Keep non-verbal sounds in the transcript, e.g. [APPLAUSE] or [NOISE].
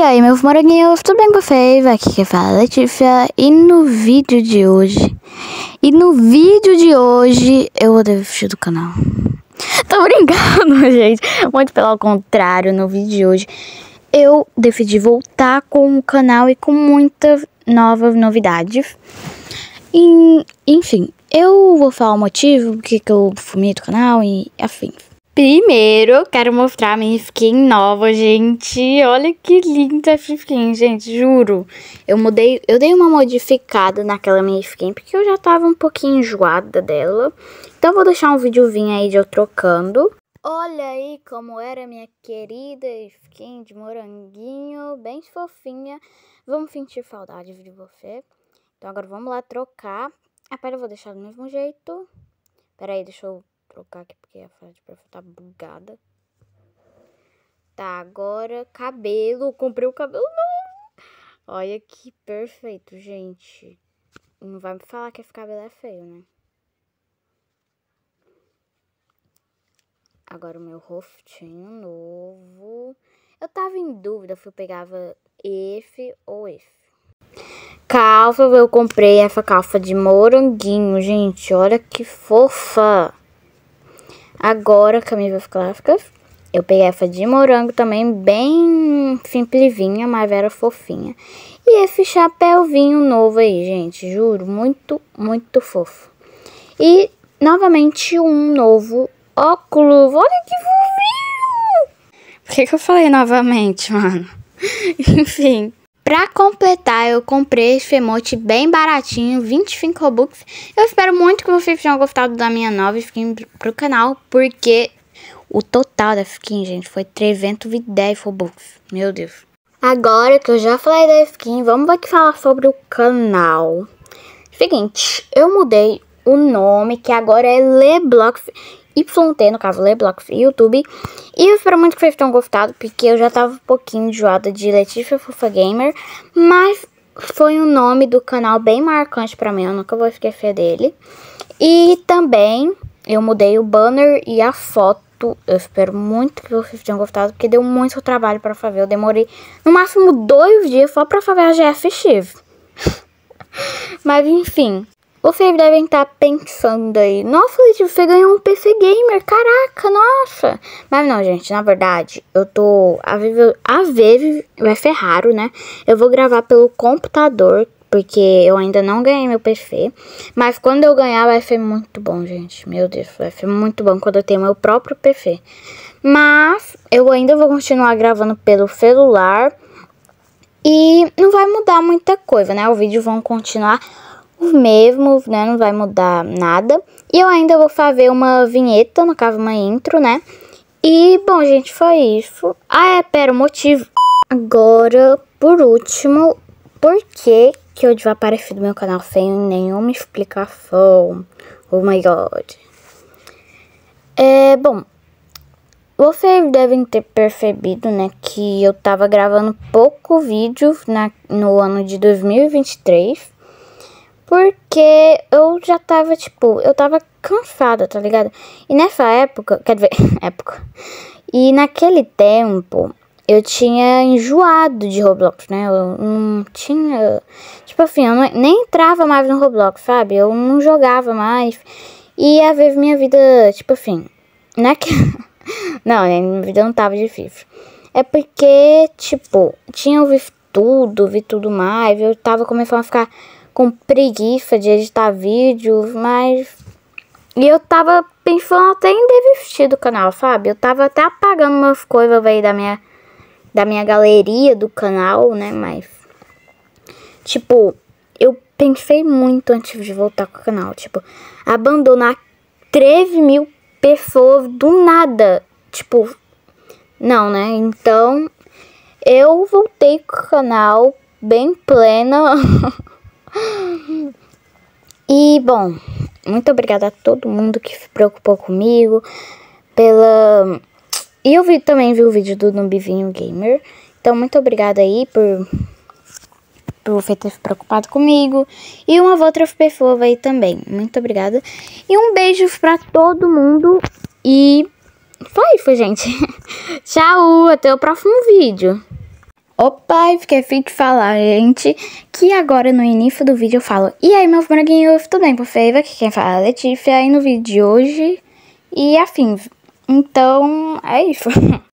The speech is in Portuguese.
E aí, meu moranguinho, tudo bem com você? Aqui que fala é Letícia e no vídeo de hoje, e no vídeo de hoje eu vou desistir do canal. [LAUGHS] Tô brincando, [LAUGHS] gente, muito pelo contrário, no vídeo de hoje eu decidi voltar com o canal e com muitas novas novidades. E, enfim, eu vou falar o motivo, porque que eu fumei do canal e afim. Primeiro, quero mostrar minha skin nova, gente. Olha que linda essa skin, gente, juro. Eu mudei, eu dei uma modificada naquela minha skin, porque eu já tava um pouquinho enjoada dela. Então, vou deixar um videozinho aí de eu trocando. Olha aí como era minha querida skin de moranguinho, bem fofinha. Vamos sentir saudade de você. Então, agora vamos lá trocar. A pele eu vou deixar do mesmo jeito. Pera aí, deixa eu trocar aqui porque a frase de perfil tá bugada. Tá, agora cabelo. Comprei o cabelo novo. Olha que perfeito, gente. Não vai me falar que esse cabelo é feio, né? Agora o meu rostinho novo. Eu tava em dúvida se eu pegava esse ou esse. Calça, eu comprei essa calça de moranguinho, gente. Olha que fofa. Agora, camisas clássicas. Eu peguei essa de morango também, bem simplesinha, mas era fofinha. E esse chapéuzinho novo aí, gente, juro, muito, muito fofo. E, novamente, um novo óculos. Olha que fofinho! Por que, que eu falei novamente, mano? [LAUGHS] Enfim. Pra completar, eu comprei esse emote bem baratinho, 25 Robux. Eu espero muito que vocês tenham gostado da minha nova skin pro canal, porque o total da skin, gente, foi 310 Robux. Meu Deus. Agora que eu já falei da skin, vamos aqui falar sobre o canal. Seguinte, eu mudei o nome, que agora é Leblox YT, no caso Leblox YouTube. E eu espero muito que vocês tenham gostado, porque eu já tava um pouquinho enjoada de Letícia Fufa Gamer, mas foi um nome do canal bem marcante pra mim, eu nunca vou esquecer dele. E também eu mudei o banner e a foto. Eu espero muito que vocês tenham gostado, porque deu muito trabalho pra fazer. Eu demorei no máximo dois dias só pra fazer a GF [LAUGHS] Mas enfim, vocês devem estar tá pensando aí, nossa, Letícia, você ganhou um PC Gamer, caraca, nossa. Mas não, gente, na verdade, eu tô, vezes, às vezes vai ser raro, né? Eu vou gravar pelo computador, porque eu ainda não ganhei meu PC. Mas quando eu ganhar vai ser muito bom, gente. Meu Deus, vai ser muito bom quando eu tenho meu próprio PC. Mas eu ainda vou continuar gravando pelo celular. E não vai mudar muita coisa, né? O vídeo vão continuar os mesmos, né? Não vai mudar nada. E eu ainda vou fazer uma vinheta, no caso uma intro, né? E, bom, gente, foi isso. Ah, é, pera, o motivo. Agora, por último, por que que eu devia aparecer no meu canal sem nenhuma explicação? Oh my god. É, bom, vocês devem ter percebido, né, que eu tava gravando pouco vídeo na, no ano de 2023. Porque eu já tava, tipo, eu tava cansada, tá ligado? E nessa época, quer dizer, [LAUGHS] época. E naquele tempo, eu tinha enjoado de Roblox, né? Eu não tinha. Tipo assim, eu não, nem entrava mais no Roblox, sabe? Eu não jogava mais. E às vezes minha vida, tipo assim. [LAUGHS] Não é que. não, né? Minha vida não tava difícil. É porque, tipo, tinha ouvido tudo, vi tudo mais. Eu tava começando a ficar com preguiça de editar vídeos, mas. E eu tava pensando até em desistir do canal, sabe? Eu tava até apagando umas coisas aí da minha, da minha galeria do canal, né? Mas. Tipo, eu pensei muito antes de voltar com o canal. Tipo, abandonar 13 mil pessoas do nada. Tipo, não, né? Então, eu voltei com o canal bem plena. [LAUGHS] E bom, muito obrigada a todo mundo que se preocupou comigo pela e eu vi, também vi o vídeo do Nubivinho Gamer. Então muito obrigada aí por por você ter se preocupado comigo e uma outra pessoa aí também. Muito obrigada. E um beijo para todo mundo e foi isso, gente. [LAUGHS] Tchau, até o próximo vídeo. Opa, fim de falar, gente, que agora no início do vídeo eu falo E aí, meu franguinho, tudo bem, por favor? Aqui quem fala é a Letícia, aí no vídeo de hoje e afim. Então, é isso. [LAUGHS]